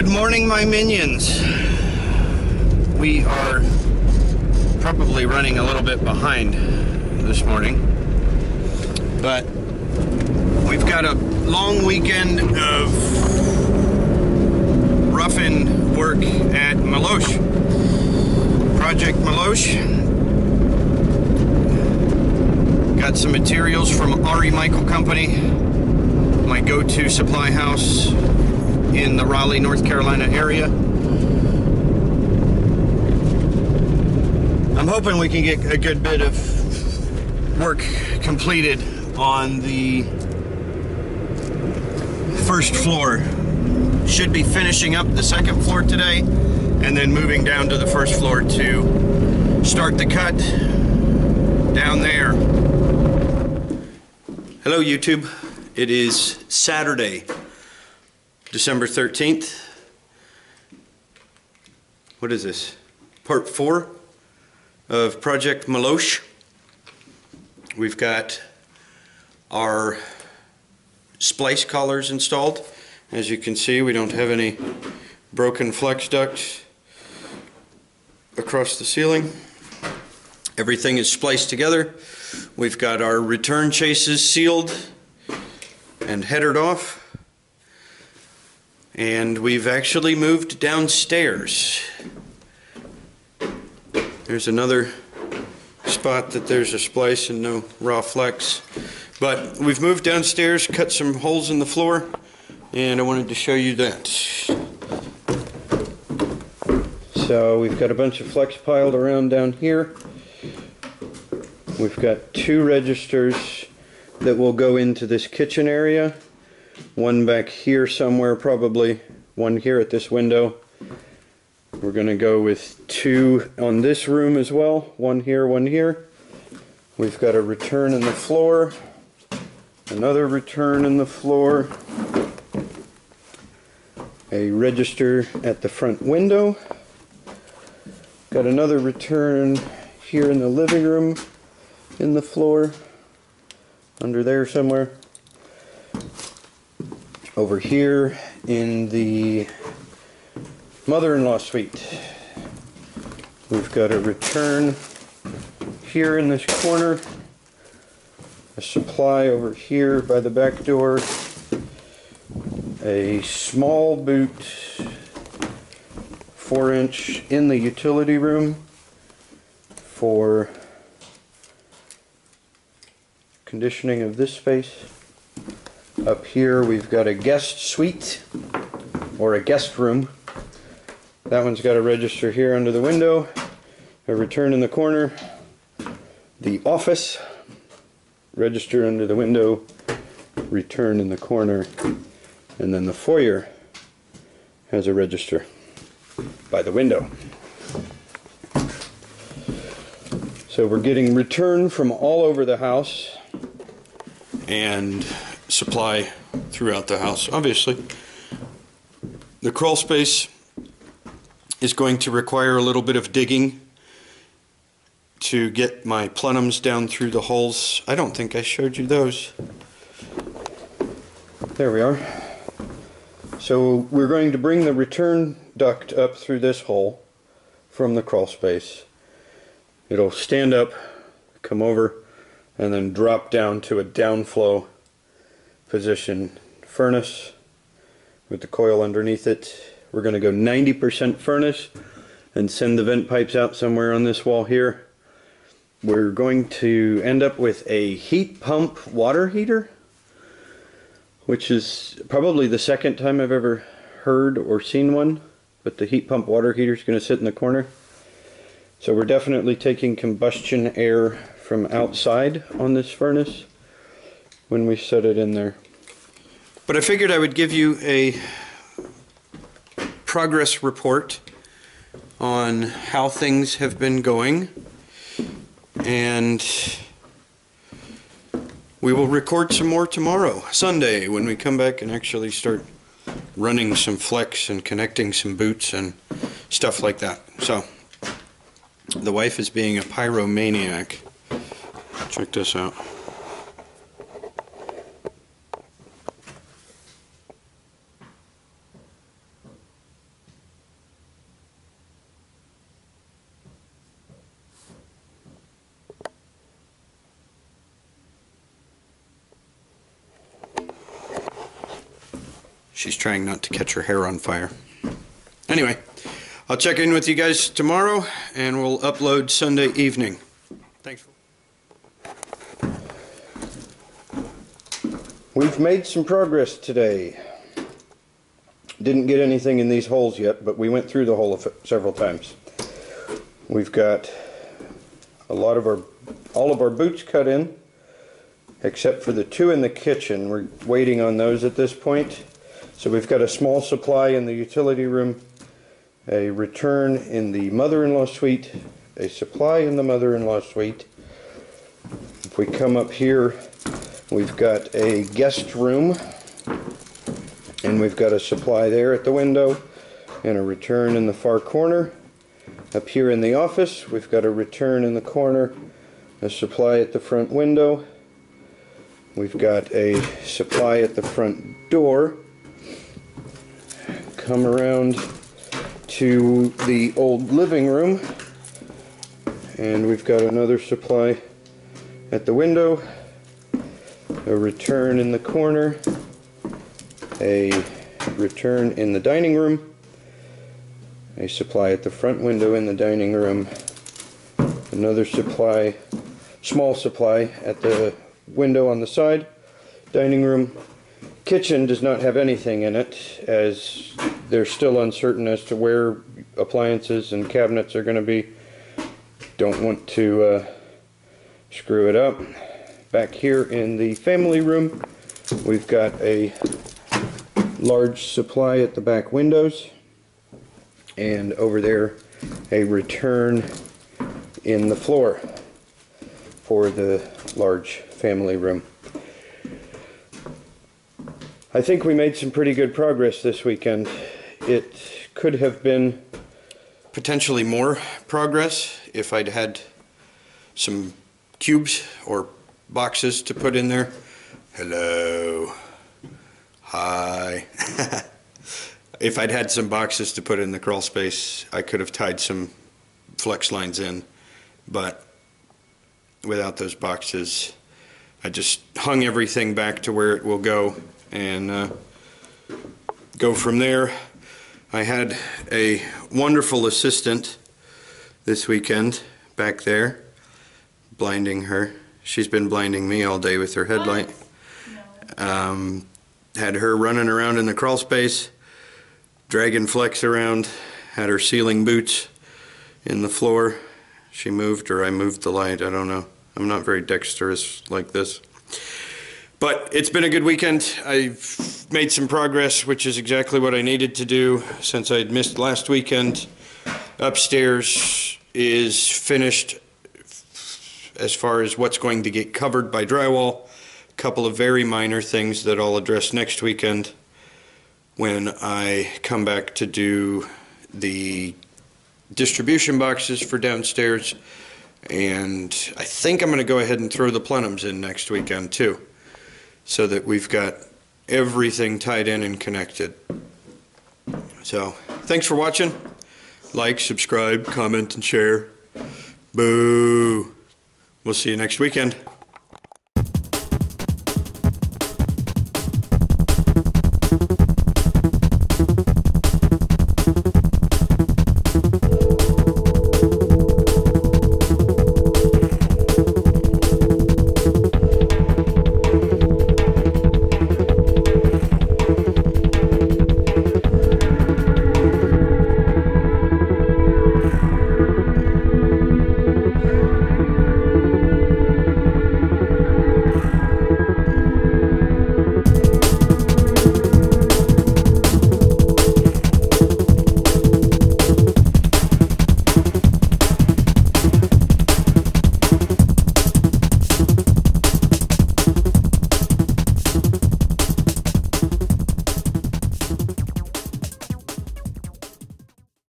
Good morning, my minions. We are probably running a little bit behind this morning, but we've got a long weekend of roughing work at Milos. Project Milos. Got some materials from R.E. Michel Company, my go to supply house in the Raleigh, North Carolina area. I'm hoping we can get a good bit of work completed on the first floor. Should be finishing up the second floor today and then moving down to the first floor to start the cut down there. Hello, YouTube. It is Saturday, December 13th. What is this? Part four of Project Milos. We've got our splice collars installed. As you can see, we don't have any broken flex ducts across the ceiling. Everything is spliced together. We've got our return chases sealed and headered off. And we've actually moved downstairs. There's another spot that there's a splice and no raw flex. But we've moved downstairs, cut some holes in the floor, and I wanted to show you that. So we've got a bunch of flex piled around down here. We've got two registers that will go into this kitchen area. One back here somewhere probably, one here at this window. We're going to go with two on this room as well, one here, one here. We've got a return in the floor, another return in the floor, a register at the front window, got another return here in the living room in the floor, under there somewhere. Over here in the mother-in-law suite, we've got a return here in this corner, a supply over here by the back door, a small boot, four inch in the utility room for conditioning of this space. Up here we've got a guest suite or a guest room. That one's got a register here under the window, a return in the corner, the office, register under the window, return in the corner, and then the foyer has a register by the window. So we're getting return from all over the house. And supply throughout the house. Obviously, the crawl space is going to require a little bit of digging to get my plenums down through the holes. I don't think I showed you those. There we are. So we're going to bring the return duct up through this hole from the crawl space. It'll stand up, come over, and then drop down to a downflow position furnace with the coil underneath it. We're going to go 90% furnace and send the vent pipes out somewhere on this wall here. We're going to end up with a heat pump water heater, which is probably the second time I've ever heard or seen one, but the heat pump water heater is going to sit in the corner. So we're definitely taking combustion air from outside on this furnace when we set it in there. But I figured I would give you a progress report on how things have been going and we will record some more tomorrow, Sunday, when we come back and actually start running some flex and connecting some boots and stuff like that. So, the wife is being a pyromaniac. Check this out. She's trying not to catch her hair on fire. Anyway, I'll check in with you guys tomorrow and we'll upload Sunday evening. Thanks. We've made some progress today. Didn't get anything in these holes yet, but we went through the hole several times. We've got a lot of our, all of our boots cut in, except for the two in the kitchen. We're waiting on those at this point. So we've got a small supply in the utility room, a return in the mother-in-law suite, a supply in the mother-in-law suite. If we come up here, we've got a guest room, and we've got a supply there at the window, and a return in the far corner. Up here in the office, we've got a return in the corner, a supply at the front window. We've got a supply at the front door. Come around to the old living room, and we've got another supply at the window, a return in the corner, a return in the dining room, a supply at the front window in the dining room, another supply, small supply at the window on the side, dining room. Kitchen does not have anything in it as they're still uncertain as to where appliances and cabinets are going to be. Don't want to uh, screw it up. Back here in the family room, we've got a large supply at the back windows and over there a return in the floor for the large family room. I think we made some pretty good progress this weekend. It could have been potentially more progress if I'd had some cubes or boxes to put in there. Hello. Hi. if I'd had some boxes to put in the crawl space, I could have tied some flex lines in, but without those boxes, I just hung everything back to where it will go and uh, go from there. I had a wonderful assistant this weekend back there, blinding her. She's been blinding me all day with her headlight. Um, had her running around in the crawl space dragging flex around, had her sealing boots in the floor. She moved or I moved the light, I don't know. I'm not very dexterous like this. But it's been a good weekend. I've made some progress, which is exactly what I needed to do since I'd missed last weekend. Upstairs is finished as far as what's going to get covered by drywall. A couple of very minor things that I'll address next weekend when I come back to do the distribution boxes for downstairs. And I think I'm going to go ahead and throw the plenums in next weekend too, so that we've got everything tied in and connected. So thanks for watching. Like, subscribe, comment, and share. Boo. We'll see you next weekend.